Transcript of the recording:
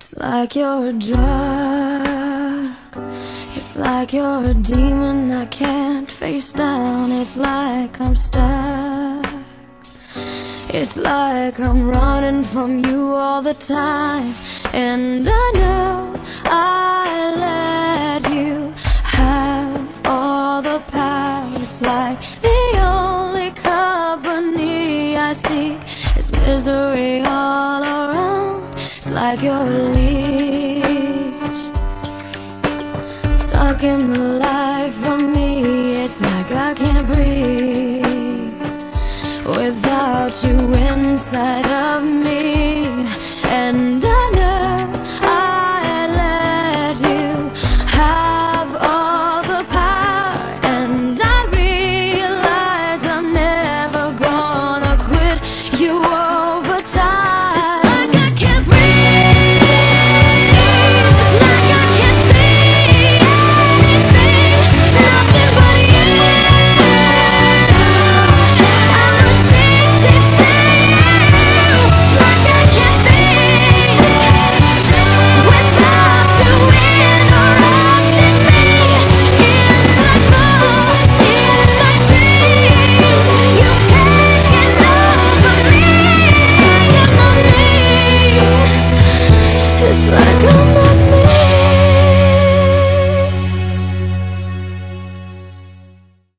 It's like you're a drug. It's like you're a demon I can't face down. It's like I'm stuck. It's like I'm running from you all the time. And I know I let you have all the power. It's like the only company I seek is misery all. It's like you're a leech Stuck in the life of me It's like I can't breathe Without you inside of me. And I know I let you have all the power And I realize I'm never gonna quit. You